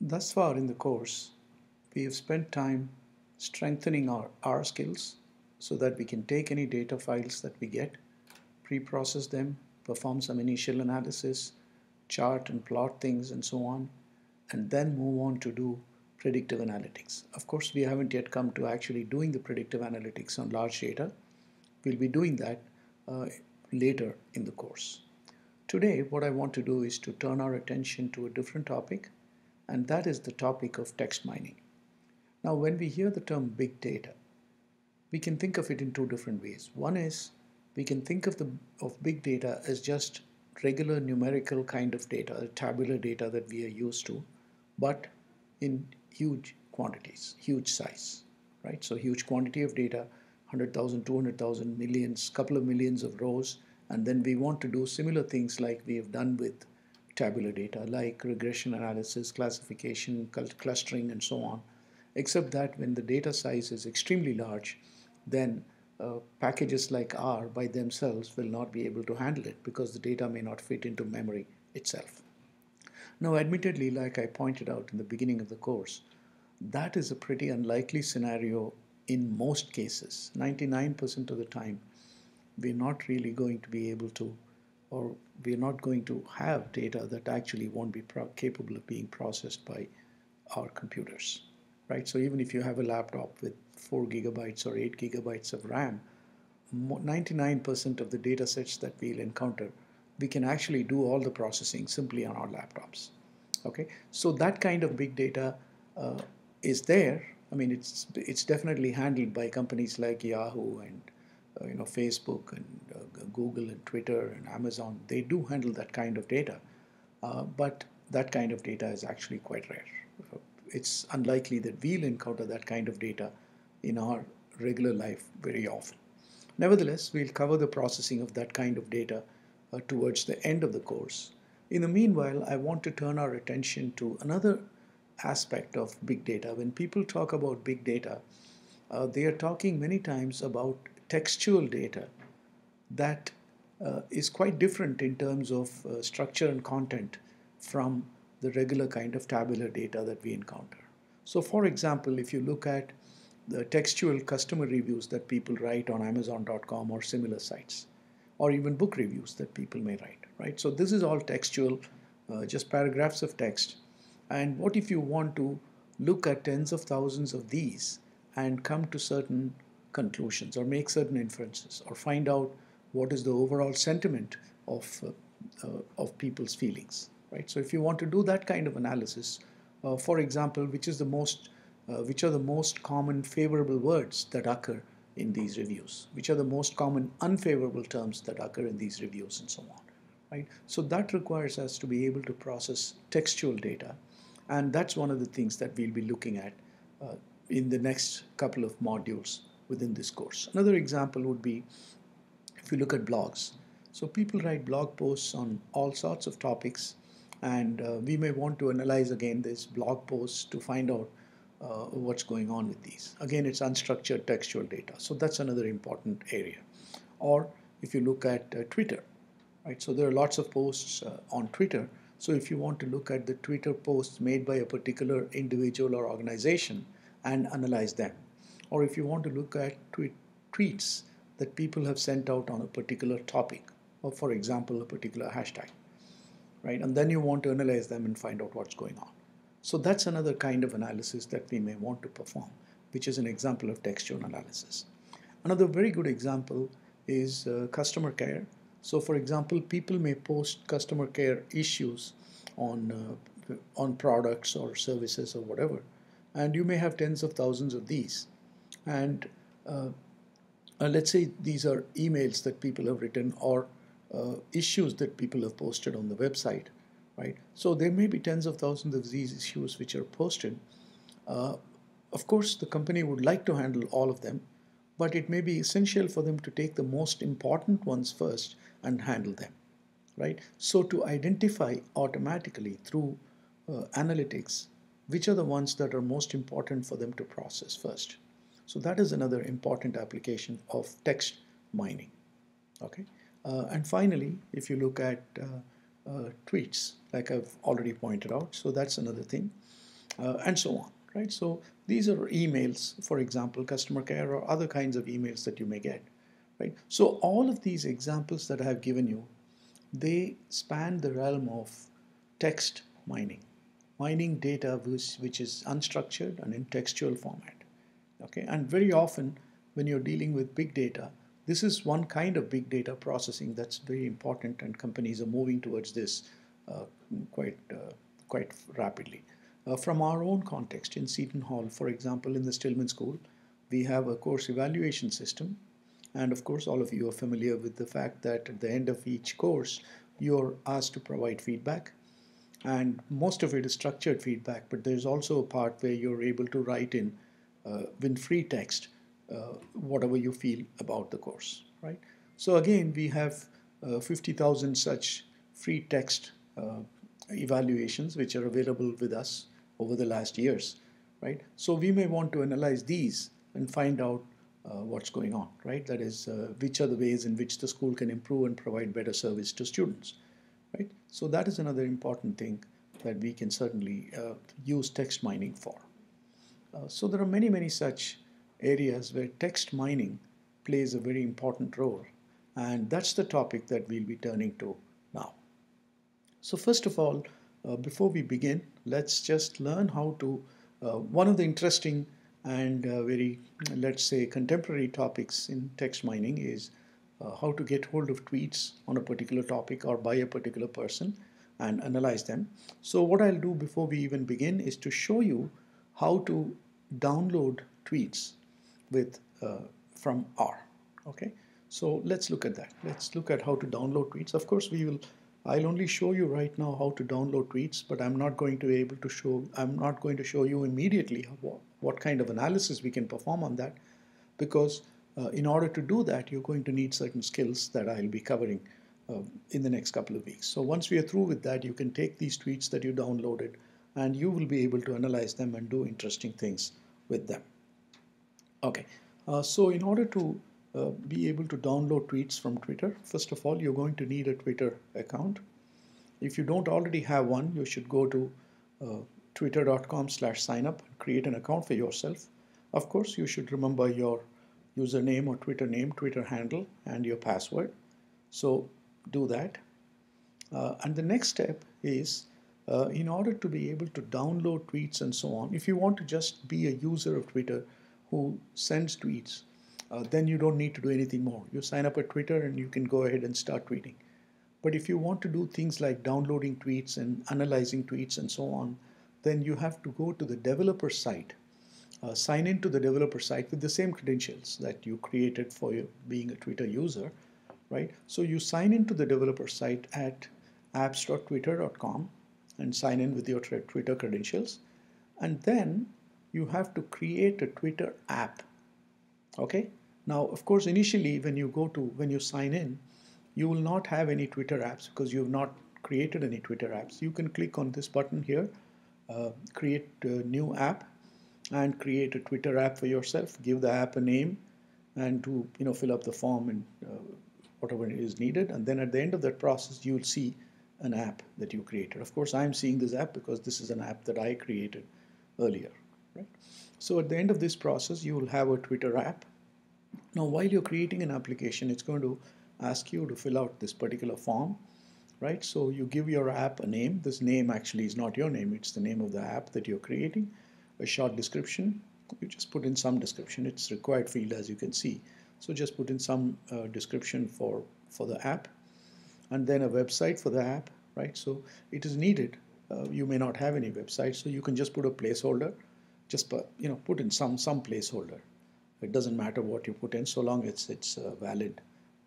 Thus far in the course, we have spent time strengthening our R skills so that we can take any data files that we get, pre-process them, perform some initial analysis, chart and plot things and so on, and then move on to do predictive analytics. Of course, we haven't yet come to actually doing the predictive analytics on large data. We'll be doing that uh, later in the course. Today, what I want to do is to turn our attention to a different topic, and that is the topic of text mining. Now, when we hear the term big data, we can think of it in two different ways. One is we can think of the of big data as just regular numerical kind of data, tabular data that we are used to, but in huge quantities, huge size, right? So huge quantity of data, 100,000, 200,000, millions, couple of millions of rows, and then we want to do similar things like we have done with tabular data, like regression analysis, classification, clustering, and so on, except that when the data size is extremely large, then uh, packages like R by themselves will not be able to handle it because the data may not fit into memory itself. Now, admittedly, like I pointed out in the beginning of the course, that is a pretty unlikely scenario in most cases. 99% of the time, we're not really going to be able to, or we're not going to have data that actually won't be capable of being processed by our computers, right? So even if you have a laptop with 4 gigabytes or 8 gigabytes of RAM, 99% of the data sets that we'll encounter, we can actually do all the processing simply on our laptops. Okay, so that kind of big data uh, is there. I mean, it's it's definitely handled by companies like Yahoo and you know Facebook and uh, Google and Twitter and Amazon. They do handle that kind of data, uh, but that kind of data is actually quite rare. It's unlikely that we'll encounter that kind of data in our regular life very often. Nevertheless, we'll cover the processing of that kind of data uh, towards the end of the course. In the meanwhile, I want to turn our attention to another aspect of big data. When people talk about big data, uh, they are talking many times about textual data that uh, is quite different in terms of uh, structure and content from the regular kind of tabular data that we encounter. So for example, if you look at the textual customer reviews that people write on Amazon.com or similar sites, or even book reviews that people may write, right? So this is all textual, uh, just paragraphs of text. And what if you want to look at tens of thousands of these and come to certain conclusions or make certain inferences or find out what is the overall sentiment of, uh, uh, of people's feelings, right? So if you want to do that kind of analysis, uh, for example, which is the most uh, which are the most common favorable words that occur in these reviews, which are the most common unfavorable terms that occur in these reviews and so on. Right? So that requires us to be able to process textual data and that's one of the things that we'll be looking at uh, in the next couple of modules within this course. Another example would be if you look at blogs. So people write blog posts on all sorts of topics and uh, we may want to analyze again this blog posts to find out uh, what's going on with these. Again, it's unstructured textual data. So that's another important area. Or if you look at uh, Twitter, right? So there are lots of posts uh, on Twitter. So if you want to look at the Twitter posts made by a particular individual or organization and analyze them. Or if you want to look at tweet, tweets that people have sent out on a particular topic, or for example, a particular hashtag, right? And then you want to analyze them and find out what's going on. So that's another kind of analysis that we may want to perform, which is an example of textual analysis. Another very good example is uh, customer care. So for example, people may post customer care issues on, uh, on products or services or whatever, and you may have tens of thousands of these. And uh, uh let's say these are emails that people have written or uh, issues that people have posted on the website right? So there may be tens of thousands of these issues which are posted. Uh, of course, the company would like to handle all of them, but it may be essential for them to take the most important ones first and handle them, right? So to identify automatically through uh, analytics which are the ones that are most important for them to process first. So that is another important application of text mining. Okay, uh, and finally, if you look at uh, uh, tweets, like I've already pointed out. So that's another thing. uh, and so on, right? So these are emails, for example, customer care or other kinds of emails that you may get, right? So all of these examples that I have given you, they span the realm of text mining, mining data which, which is unstructured and in textual format, okay? And very often when you're dealing with big data, this is one kind of big data processing that's very important and companies are moving towards this uh, quite, uh, quite rapidly. Uh, from our own context in Seton Hall, for example, in the Stillman School, we have a course evaluation system. And of course, all of you are familiar with the fact that at the end of each course, you're asked to provide feedback. And most of it is structured feedback, but there's also a part where you're able to write in, uh, in free text uh, whatever you feel about the course, right? So again, we have uh, 50,000 such free text evaluations which are available with us over the last years, right? So we may want to analyze these and find out uh, what's going on, right? That is, uh, which are the ways in which the school can improve and provide better service to students, right? So that is another important thing that we can certainly uh, use text mining for. Uh, so there are many, many such areas where text mining plays a very important role, and that's the topic that we'll be turning to now. So first of all, uh, before we begin, let's just learn how to, uh, one of the interesting and uh, very, let's say, contemporary topics in text mining is uh, how to get hold of tweets on a particular topic or by a particular person and analyze them. So what I'll do before we even begin is to show you how to download tweets with uh, from R. Okay, so let's look at that. Let's look at how to download tweets. Of course, we will I'll only show you right now how to download tweets, but I'm not going to be able to show, I'm not going to show you immediately what, kind of analysis we can perform on that because uh, in order to do that, you're going to need certain skills that I'll be covering uh, in the next couple of weeks. So once we are through with that, you can take these tweets that you downloaded and you will be able to analyze them and do interesting things with them. Okay, uh, so in order to uh, be able to download tweets from Twitter, first of all, you're going to need a Twitter account. If you don't already have one, you should go to uh, twitter.com slash sign up and create an account for yourself. Of course, you should remember your username or Twitter name, Twitter handle, and your password. So do that. Uh, and the next step is uh, in order to be able to download tweets and so on, if you want to just be a user of Twitter who sends tweets, uh, then you don't need to do anything more. You sign up at Twitter and you can go ahead and start tweeting. But if you want to do things like downloading tweets and analyzing tweets and so on, then you have to go to the developer site, uh, sign into the developer site with the same credentials that you created for your, being a Twitter user, right? So you sign into the developer site at apps.twitter.com and sign in with your Twitter credentials. And then you have to create a Twitter app. Okay? Now of course initially when you go to when you sign in you will not have any Twitter apps because you have not created any Twitter apps. You can click on this button here uh, create a new app and create a Twitter app for yourself. Give the app a name and to you know fill up the form and uh, whatever is needed. And then at the end of that process you will see an app that you created of course I'm seeing this app because this is an app that I created earlier right so at the end of this process, you will have a Twitter app. Now, while you're creating an application, it's going to ask you to fill out this particular form, right? So you give your app a name. This name actually is not your name. It's the name of the app that you're creating. A short description. You just put in some description. It's required field as you can see. So just put in some uh, description for, for the app and then a website for the app, right? So it is needed. Uh, you may not have any website, so you can just put a placeholder just put, you know put in some some placeholder. It doesn't matter what you put in so long it's it's a valid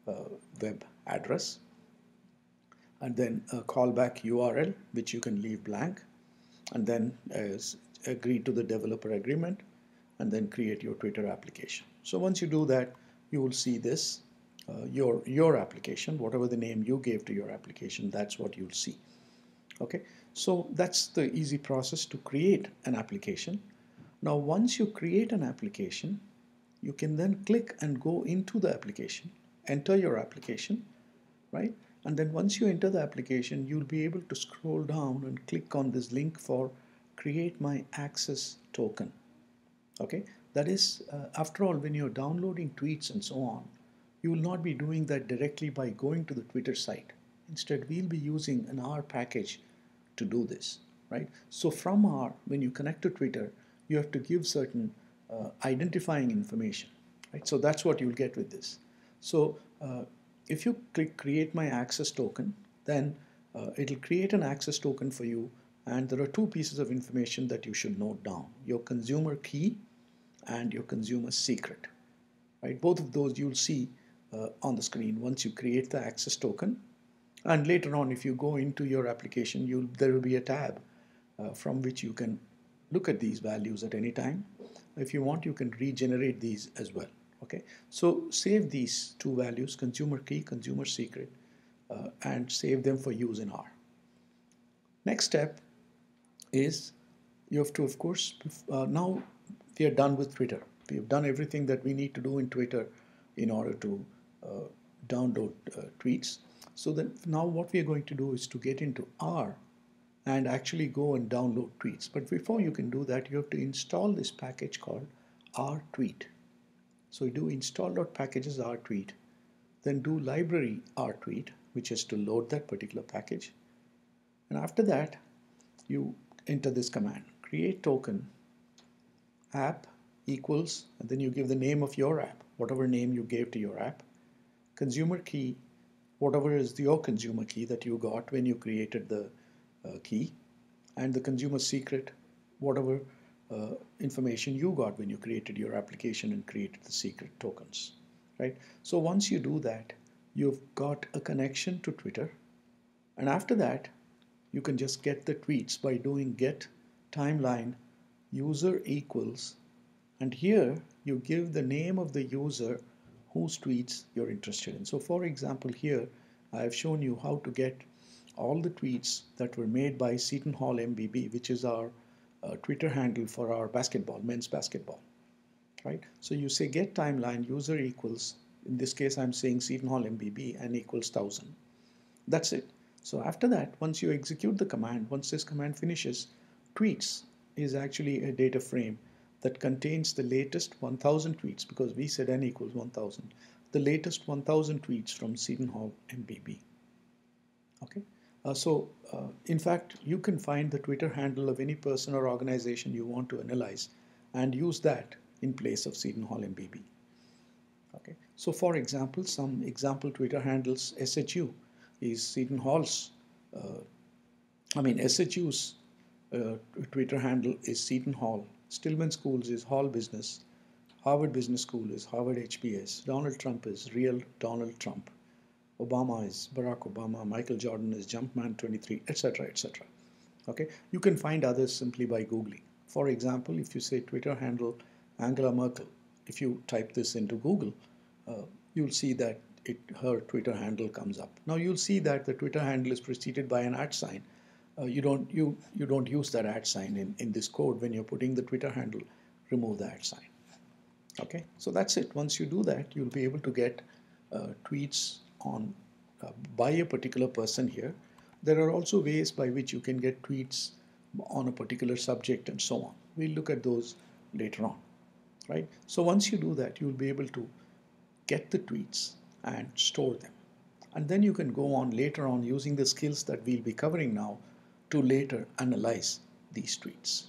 uh, web address. And then a callback URL which you can leave blank, and then agree to the developer agreement, and then create your Twitter application. So once you do that, you will see this uh, your your application, whatever the name you gave to your application, that's what you'll see. Okay, so that's the easy process to create an application. Now once you create an application, you can then click and go into the application, enter your application, right? And then once you enter the application, you'll be able to scroll down and click on this link for create my access token. Okay, that is, uh, after all, when you're downloading tweets and so on, you will not be doing that directly by going to the Twitter site. Instead, we'll be using an R package to do this, right? So from R, when you connect to Twitter, you have to give certain uh, identifying information, right? So that's what you'll get with this. So uh, if you click create my access token, then uh, it'll create an access token for you and there are two pieces of information that you should note down your consumer key and your consumer secret right both of those you'll see uh, on the screen. Once you create the access token and later on if you go into your application you'll there will be a tab uh, from which you can look at these values at any time. If you want you can regenerate these as well okay? So save these two values consumer key consumer secret uh, and save them for use in R. Next step is you have to, of course, uh, now we are done with Twitter. We have done everything that we need to do in Twitter in order to download uh, tweets. So then now what we are going to do is to get into R and actually go and download tweets. But before you can do that, you have to install this package called rtweet. So you do install.packages rtweet, then do library rtweet, which is to load that particular package. And after that, you enter this command create token app equals and then you give the name of your app whatever name you gave to your app consumer key whatever is your consumer key that you got when you created the uh, key and the consumer secret whatever uh, information you got when you created your application and created the secret tokens right? So once you do that you've got a connection to Twitter. And after that you can just get the tweets by doing get timeline user equals. And here you give the name of the user whose tweets you're interested in. So for example here I have shown you how to get all the tweets that were made by Seton Hall MBB which is our uh, Twitter handle for our basketball, men's basketball. Right? So you say get timeline user equals in this case I'm saying Seton Hall MBB and equals 1000. That's it. So after that, once you execute the command, once this command finishes, tweets is actually a data frame that contains the latest 1000 tweets because we said n equals 1000, the latest 1000 tweets from Seton Hall MBB. Okay, uh, so uh, in fact, you can find the Twitter handle of any person or organization you want to analyze and use that in place of Seton Hall MBB. Okay, so for example, some example Twitter handles SHU is Seton Hall's, uh, I mean SHU's uh, Twitter handle is Seton Hall. Stillman Schools is Hall Business. Harvard Business School is Harvard HBS. Donald Trump is real Donald Trump. Obama is Barack Obama. Michael Jordan is Jumpman23, etc., etc. Okay, you can find others simply by googling. For example, if you say Twitter handle Angela Merkel, if you type this into Google, uh, you'll see that it, her Twitter handle comes up. Now you'll see that the Twitter handle is preceded by an at sign. Uh, you don't you you don't use that at sign in, in this code when you're putting the Twitter handle. Remove the at sign. Okay, so that's it. Once you do that, you'll be able to get uh, tweets on uh, by a particular person here. There are also ways by which you can get tweets on a particular subject and so on. We'll look at those later on, right? So once you do that, you'll be able to get the tweets and store them. And then you can go on later on using the skills that we'll be covering now to later analyze these tweets.